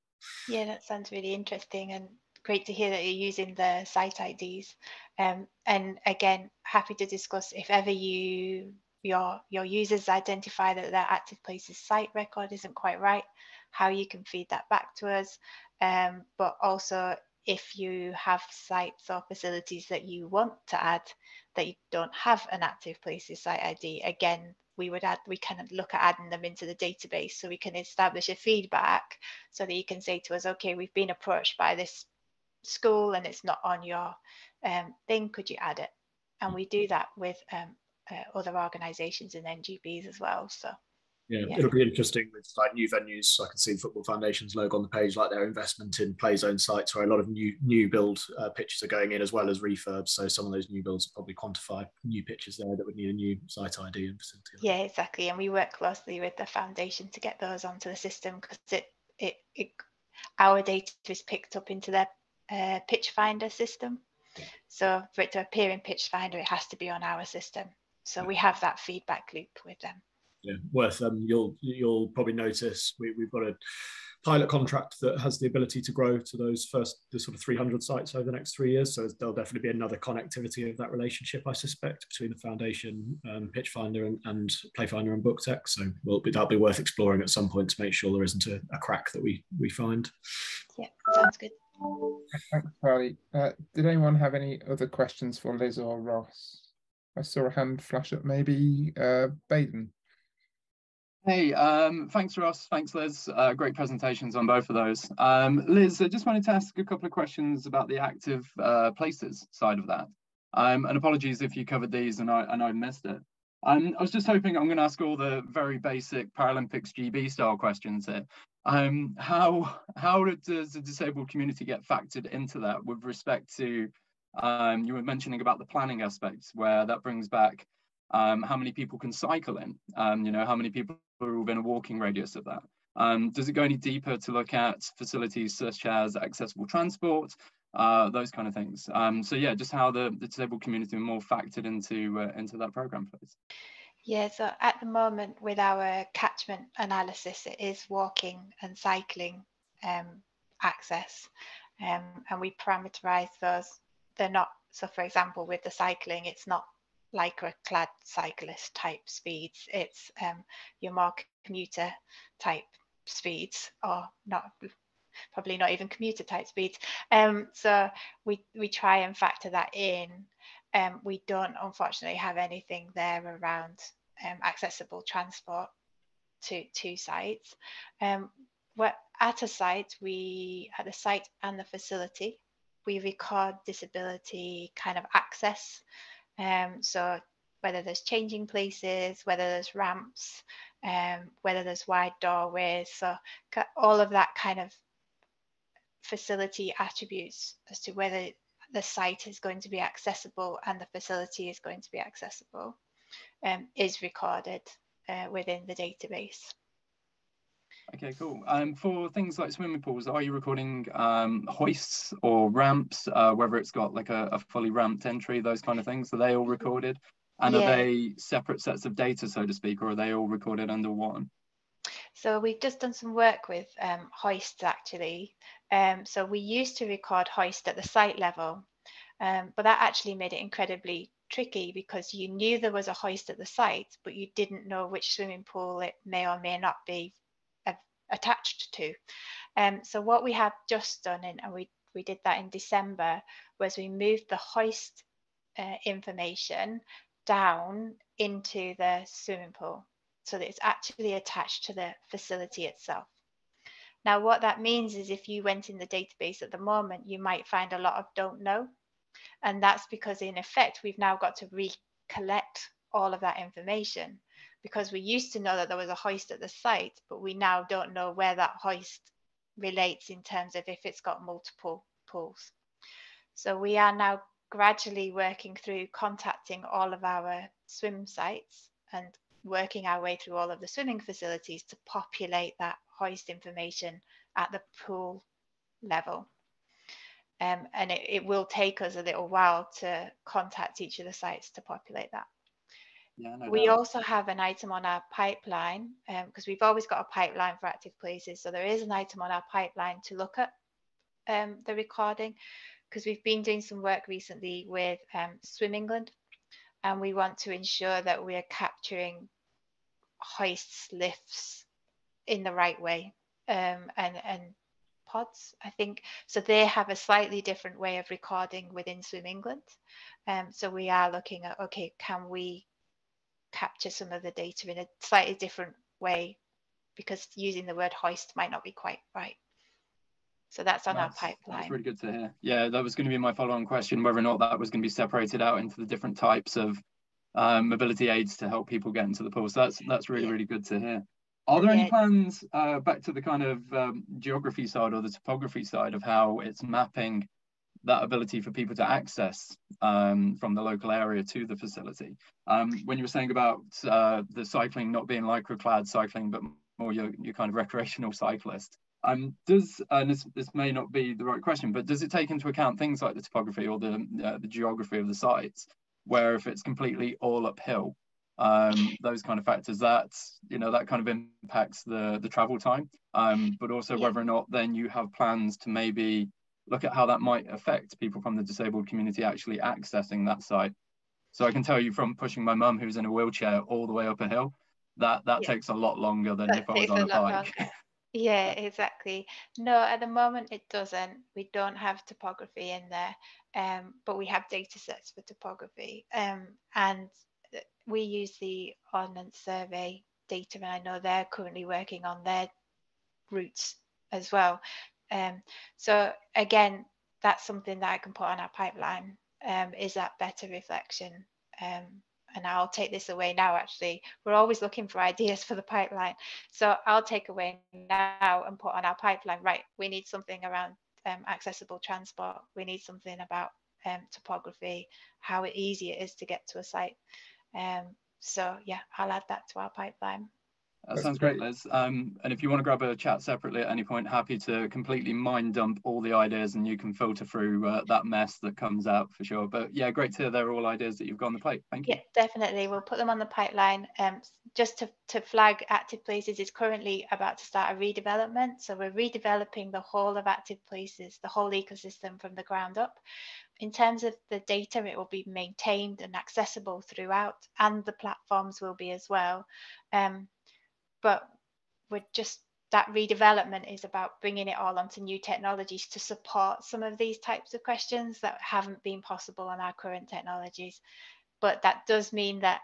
Yeah, that sounds really interesting and great to hear that you're using the site IDs. Um, and again, happy to discuss if ever you your your users identify that their active places site record isn't quite right how you can feed that back to us, um, but also if you have sites or facilities that you want to add that you don't have an active places site ID, again, we would add, we can look at adding them into the database so we can establish a feedback so that you can say to us, okay, we've been approached by this school and it's not on your um, thing, could you add it? And we do that with um, uh, other organizations and NGBs as well. So Yeah, yeah, it'll be interesting with like new venues. So I can see Football Foundation's logo on the page, like their investment in play zone sites, where a lot of new new build uh, pitches are going in, as well as refurbs. So some of those new builds probably quantify new pitches there that would need a new site ID and facility. Yeah, exactly. And we work closely with the foundation to get those onto the system because it, it it our data is picked up into their uh, pitch finder system. So for it to appear in pitch finder, it has to be on our system. So we have that feedback loop with them. Yeah, worth um, you'll you'll probably notice we, we've got a pilot contract that has the ability to grow to those first the sort of 300 sites over the next three years. So there'll definitely be another connectivity of that relationship i suspect between the foundation um, pitch finder and, and playfinder and Bookteq so well, that'll be worth exploring at some point to make sure there isn't a, a crack that we we find. Yeah sounds good. Thanks charlie. Uh, did anyone have any other questions for liz or ross i saw a hand flash up maybe uh baden Hey, um, thanks Ross, thanks Liz. Uh, great presentations on both of those. Um, Liz, I just wanted to ask a couple of questions about the active uh, places side of that. Um, and apologies if you covered these and I, and I missed it. Um, I was just hoping I'm going to ask all the very basic Paralympics GB style questions here. Um, how how does the disabled community get factored into that with respect to um, you were mentioning about the planning aspects where that brings back um, how many people can cycle in, um, you know, how many people are within a walking radius of that. Um, does it go any deeper to look at facilities such as accessible transport, uh, those kind of things? Um, so yeah, just how the, the disabled community more factored into, uh, into that program, please. Yeah, so at the moment with our catchment analysis, it is walking and cycling um, access, um, and we parameterize those. They're not, so for example, with the cycling, it's not lycra clad cyclist type speeds. It's um, your more commuter type speeds or not probably not even commuter type speeds. Um, so we, we try and factor that in. Um, we don't unfortunately have anything there around um, accessible transport to, to sites. Um, at a site, we at the site and the facility, we record disability kind of access um, so whether there's changing places, whether there's ramps, um, whether there's wide doorways, so all of that kind of facility attributes as to whether the site is going to be accessible and the facility is going to be accessible um, is recorded uh, within the database. Okay, cool. Um, for things like swimming pools, are you recording um, hoists or ramps, uh, whether it's got like a, a, fully ramped entry, those kind of things? Are they all recorded? And yeah. are they separate sets of data, so to speak, or are they all recorded under one? So we've just done some work with um, hoists actually. Um, so we used to record hoist at the site level, um, but that actually made it incredibly tricky because you knew there was a hoist at the site, but you didn't know which swimming pool it may or may not be attached to. Um, so what we have just done, in, and we, we did that in December, was we moved the hoist uh, information down into the swimming pool so that it's actually attached to the facility itself. Now, what that means is if you went in the database at the moment, you might find a lot of don't know. And that's because in effect, we've now got to recollect all of that information because we used to know that there was a hoist at the site, but we now don't know where that hoist relates in terms of if it's got multiple pools. So we are now gradually working through contacting all of our swim sites and working our way through all of the swimming facilities to populate that hoist information at the pool level. Um, and it, it will take us a little while to contact each of the sites to populate that. Yeah, no we doubt. also have an item on our pipeline because um, we've always got a pipeline for active places. So there is an item on our pipeline to look at um, the recording because we've been doing some work recently with um, Swim England and we want to ensure that we are capturing hoists, lifts in the right way um, and, and pods, I think. So they have a slightly different way of recording within Swim England. Um, so we are looking at, okay, can we capture some of the data in a slightly different way because using the word hoist might not be quite right. So that's on that's, our pipeline. That's really good to hear. Yeah, that was going to be my follow-on question, whether or not that was going to be separated out into the different types of um, mobility aids to help people get into the pool. So that's that's really, really good to hear. are there any plans uh, back to the kind of um, geography side or the topography side of how it's mapping that ability for people to access um, from the local area to the facility? Um, when you were saying about uh, the cycling not being lycra-clad cycling, but more your, your kind of recreational cyclist, um, does and this, this may not be the right question, but does it take into account things like the topography or the uh, the geography of the sites, where if it's completely all uphill, um, those kind of factors that you know that kind of impacts the the travel time um, but also whether or not then you have plans to maybe look at how that might affect people from the disabled community actually accessing that site. So i can tell you from pushing my mum who's in a wheelchair all the way up a hill that that yeah. takes a lot longer than that if i was on a, bike. yeah exactly. No at the moment it doesn't. We don't have topography in there um, but we have data sets for topography um, and we use the Ordnance Survey data, and I know they're currently working on their routes as well. Um, so again, that's something that I can put on our pipeline. Um, is that better reflection? Um, and I'll take this away now. Actually, we're always looking for ideas for the pipeline, so I'll take away now and put on our pipeline. Right, we need something around um, accessible transport. We need something about um, topography, how easy it is to get to a site. Um, so yeah, I'll add that to our pipeline. That sounds great, Liz. Um, and if you want to grab a chat separately at any point, happy to completely mind dump all the ideas and you can filter through uh, that mess that comes out for sure. But yeah, great to hear they're all ideas that you've got on the plate. Thank you. Yeah, definitely. We'll put them on the pipeline. Um, just to, to flag Active Places is currently about to start a redevelopment. So we're redeveloping the whole of Active Places, the whole ecosystem from the ground up. In terms of the data, it will be maintained and accessible throughout, and the platforms will be as well. Um, but we're just that redevelopment is about bringing it all onto new technologies to support some of these types of questions that haven't been possible on our current technologies. But that does mean that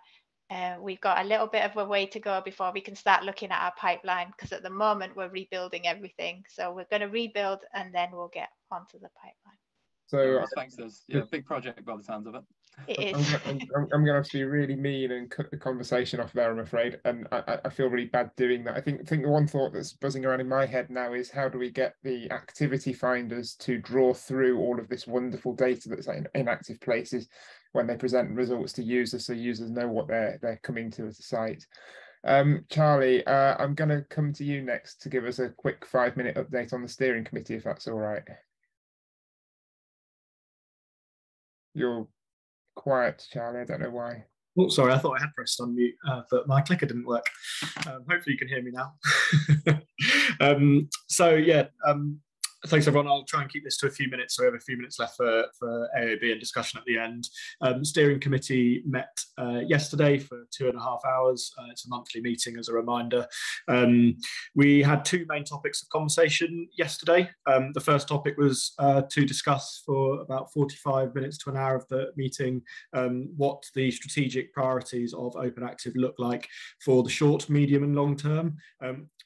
uh, we've got a little bit of a way to go before we can start looking at our pipeline because at the moment we're rebuilding everything. So we're going to rebuild and then we'll get onto the pipeline. So thanks, There's yeah, big project by the sounds of it. It is. I'm, I'm, I'm, going to have to be really mean and cut the conversation off there. I'm afraid, and I, I feel really bad doing that. I think I think the one thought that's buzzing around in my head now is how do we get the activity finders to draw through all of this wonderful data that's in, in active places when they present results to users, so users know what they're they're coming to as a site. Um, Charlie, uh, I'm going to come to you next to give us a quick five minute update on the steering committee, if that's all right. You're quiet, Charlie. I don't know why. Oh, sorry, I thought I had pressed unmute, uh, but my clicker didn't work. Um, hopefully, you can hear me now. um, so, yeah, um, thanks everyone. I'll try and keep this to a few minutes, so we have a few minutes left for, for AOB and discussion at the end. Um, steering committee met uh, yesterday for two and a half hours. Uh, it's a monthly meeting, as a reminder. Um, we had two main topics of conversation yesterday. Um, the first topic was uh, to discuss for about 45 minutes to an hour of the meeting um, what the strategic priorities of Open Active look like for the short, medium, and long term.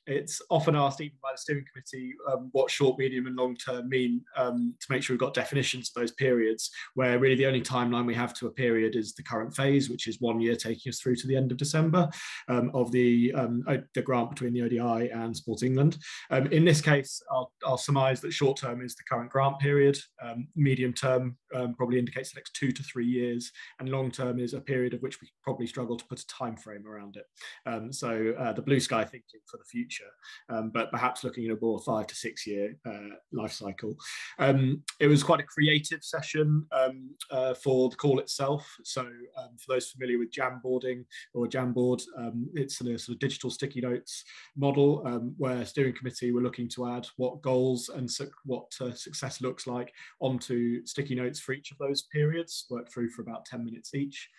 It's often asked, even by the steering committee, um, what short, medium, and long term mean um, to make sure we've got definitions of those periods, where really the only timeline we have to a period is the current phase, which is one year taking us through to the end of December um, of the, um, the grant between the ODI and Sport England. Um, in this case, I'll, I'll surmise that short term is the current grant period, um, medium term probably indicates the next two to three years, and long term is a period of which we probably struggle to put a time frame around it. so uh, the blue sky thinking for the future future, um, but perhaps looking at a more five to six year uh, life cycle. Um, it was quite a creative session um, uh, for the call itself. So um, for those familiar with Jamboarding or Jamboard, um, it's a sort of digital sticky notes model where steering committee were looking to add what goals and su what uh, success looks like onto sticky notes for each of those periods, worked through for about 10 minutes each.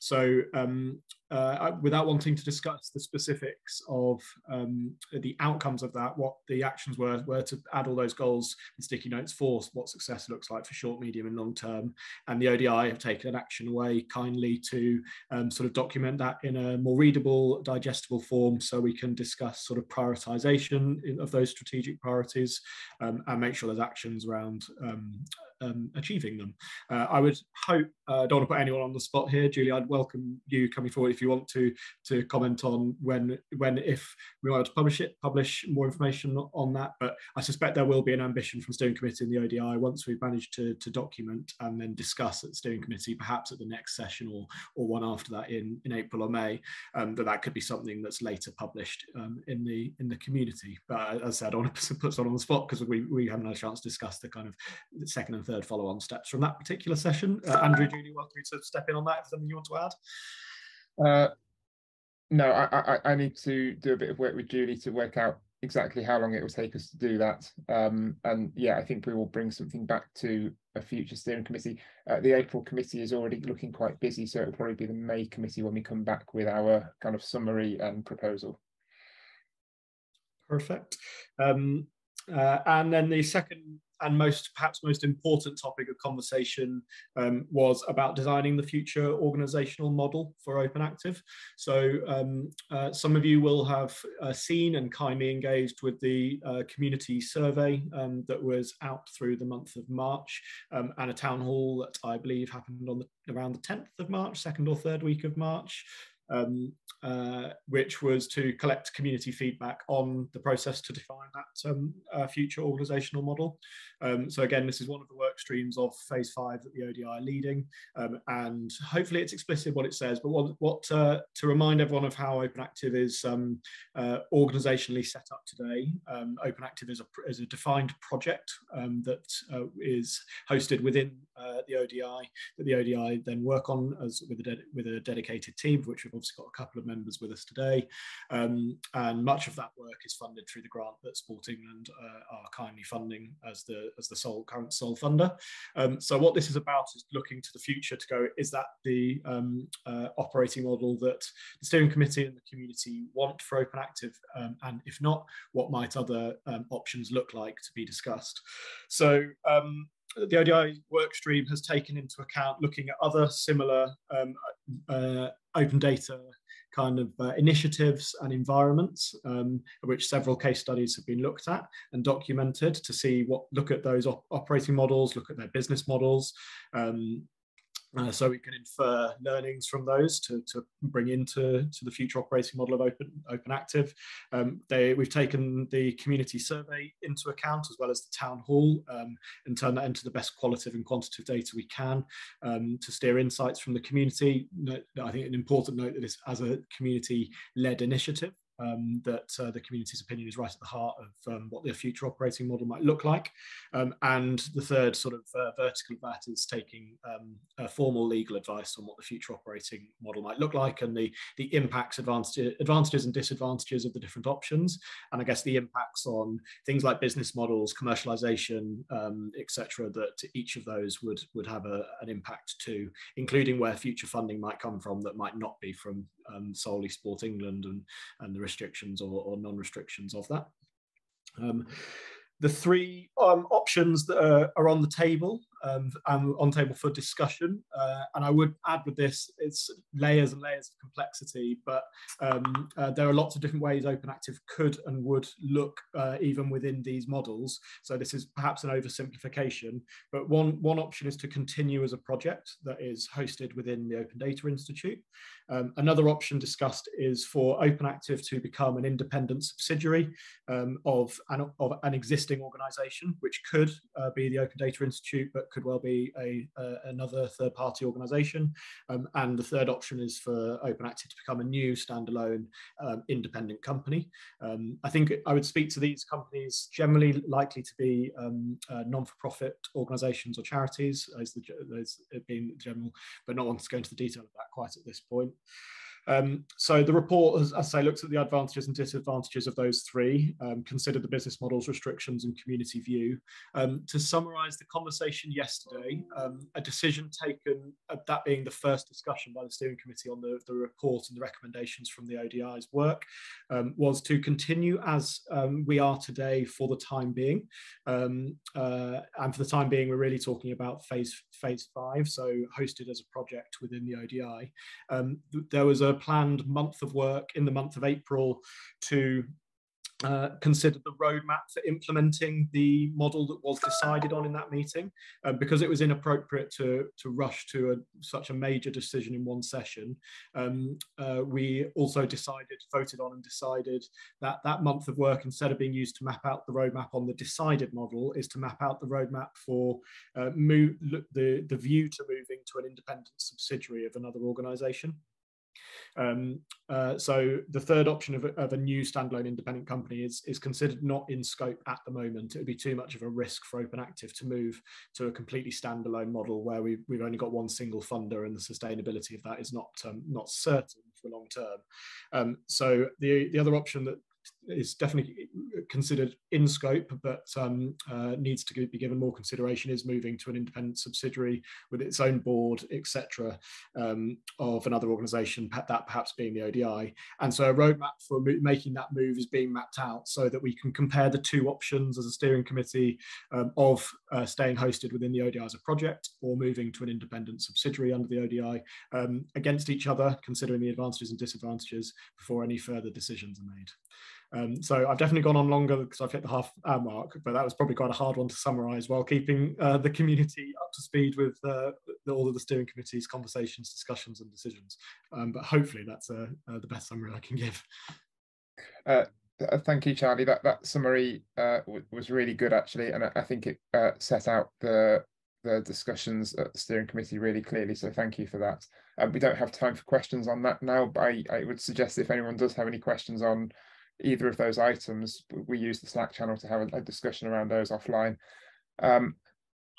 So uh, without wanting to discuss the specifics of um, the outcomes of that, what the actions were, were to add all those goals and sticky notes for what success looks like for short, medium, and long term. And the ODI have taken an action away kindly to um, sort of document that in a more readable, digestible form so we can discuss sort of prioritization of those strategic priorities um, and make sure there's actions around um, achieving them. Uh, I would hope, uh, don't want to put anyone on the spot here, Julie, I'd welcome you coming forward if you want to to comment on when, when if we want to publish it, publish more information on that. But I suspect there will be an ambition from steering committee in the ODI once we've managed to, to document and then discuss at steering committee, perhaps at the next session or, or one after that in, in April or May, um, that that could be something that's later published um, in the in the community. But as I said, I don't want to put someone on the spot because we, we haven't had a chance to discuss the kind of second and third follow-on steps from that particular session. Uh, Andrew, Julie, welcome to step in on that. If something you want to add? Uh, no, I, I, I need to do a bit of work with Julie to work out exactly how long it will take us to do that. Um, and yeah, I think we will bring something back to a future steering committee. Uh, the April committee is already looking quite busy, so it'll probably be the May committee when we come back with our kind of summary and proposal. Perfect. Um, uh, and then the second and most perhaps most important topic of conversation um, was about designing the future organizational model for Open Active. So um, uh, some of you will have uh, seen and kindly engaged with the uh, community survey um, that was out through the month of March um, and a town hall that I believe happened on the, around the 10th of March, second or third week of March um, uh, which was to collect community feedback on the process to define that um, uh, future organisational model. Um, so again, this is one of the work streams of phase five that the ODI are leading, um, and hopefully it's explicit what it says. But what, what uh, to remind everyone of how Open Active is um, uh, organisationally set up today. Um, Open Active is a, is a defined project that uh, is hosted within the ODI that the ODI then work on as with a, with a dedicated team, which we've obviously got a couple of members with us today. Um, and much of that work is funded through the grant that Sport England uh, are kindly funding as the as the sole current sole funder. Um, so what this is about is looking to the future to go, is that the um, uh, operating model that the steering committee and the community want for Open Active? Um, and if not, what might other um, options look like to be discussed? So the ODI workstream has taken into account looking at other similar um, uh, open data kind of uh, initiatives and environments, um, which several case studies have been looked at and documented to see what look at those op operating models, look at their business models, um, uh, so we can infer learnings from those to, to bring into to the future operating model of Open, open Active. Um, they, we've taken the community survey into account as well as the town hall um, and turn that into the best qualitative and quantitative data we can um, to steer insights from the community. I think an important note that this as a community-led initiative um, that uh, the community's opinion is right at the heart of um, what their future operating model might look like. Um, and the third sort of uh, vertical of that is taking um, formal legal advice on what the future operating model might look like and the, the impacts, advantages, advantages and disadvantages of the different options. And I guess the impacts on things like business models, commercialization, um, etc., that each of those would, would have a, an impact to, including where future funding might come from that might not be from um, solely Sport England and, and the restrictions or, or non-restrictions of that. Um, the three um, options that are, are, on the table um, and on table for discussion. Uh, and I would add with this, it's layers and layers of complexity, but um, uh, there are lots of different ways Open Active could and would look uh, even within these models. So this is perhaps an oversimplification, but one, one option is to continue as a project that is hosted within the Open Data Institute. Um, another option discussed is for Open Active to become an independent subsidiary um, of, an, of an existing organization, which could uh, be the Open Data Institute, but could well be a, another third party organization. Um, and the third option is for Open Active to become a new standalone um, independent company. Um, I think I would speak to these companies generally likely to be um, uh, non-for-profit organizations or charities as, the, as being general, but not wanting to go into the detail of that quite at this point. Um, so the report, as I say, looks at the advantages and disadvantages of those three, um, considered the business models, restrictions and community view. Um, to summarise the conversation yesterday, um, a decision taken, uh, that being the first discussion by the steering committee on the, the report and the recommendations from the ODI's work, um, was to continue as um, we are today for the time being. Uh, and for the time being, we're really talking about phase, phase five, so hosted as a project within the ODI. there was a planned month of work in the month of April to uh, the roadmap for implementing the model that was decided on in that meeting. Uh, because it was inappropriate to, to rush to a, such a major decision in one session, um, uh, we also decided, voted on and decided that that month of work, instead of being used to map out the roadmap on the decided model, is to map out the roadmap for uh, move, the, the view to moving to an independent subsidiary of another organisation. Um, uh, so the third option of a, of a, new standalone independent company is, is considered not in scope at the moment. It would be too much of a risk for Open Active to move to a completely standalone model where we, we've only got one single funder and the sustainability of that is not um, not certain for long term. Um, so the the other option that is definitely considered in scope, but um, uh, needs to be given more consideration is moving to an independent subsidiary with its own board, etc., um, of another organisation, that perhaps being the ODI. And so a roadmap for making that move is being mapped out so that we can compare the two options as a steering committee um, of uh, staying hosted within the ODI as a project or moving to an independent subsidiary under the ODI um, against each other, considering the advantages and disadvantages before any further decisions are made. Um, so I've definitely gone on longer because I've hit the half hour mark, but that was probably quite a hard one to summarise while keeping uh, the community up to speed with uh, the, all of the steering committee's conversations, discussions, and decisions. Um, but hopefully that's uh, uh the best summary I can give. Uh, uh, thank you, Charlie. That that summary was really good, actually, and I, I think it set out the the discussions at the steering committee really clearly. So thank you for that. Um, we don't have time for questions on that now, but I, I would suggest if anyone does have any questions on either of those items, we use the Slack channel to have a, a discussion around those offline. Um,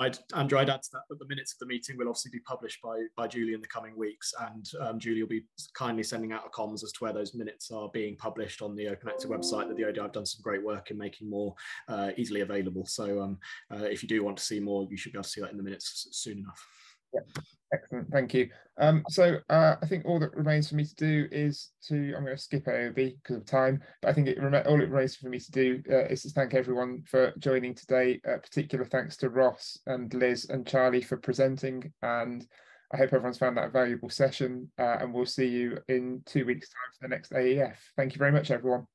I'd, Andrew, I'd add to that that the minutes of the meeting will obviously be published by by Julie in the coming weeks, and um, Julie will be kindly sending out a comms as to where those minutes are being published on the Open Active website. That the ODI have done some great work in making more uh, easily available. So um, uh, if you do want to see more, you should be able to see that in the minutes soon enough. Yeah. Excellent, thank you. Um, so uh, I think all that remains for me to do is to, I'm going to skip AOB because of time, but I think it all it remains for me to do uh, is to thank everyone for joining today. Particular thanks to Ross and Liz and Charlie for presenting, and I hope everyone's found that a valuable session, uh, and we'll see you in two weeks' time for the next AEF. Thank you very much, everyone.